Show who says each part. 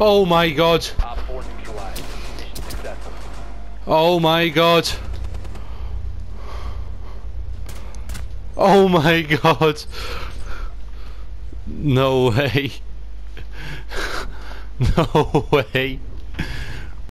Speaker 1: Oh my god. Oh my god. Oh my god. No way. No way.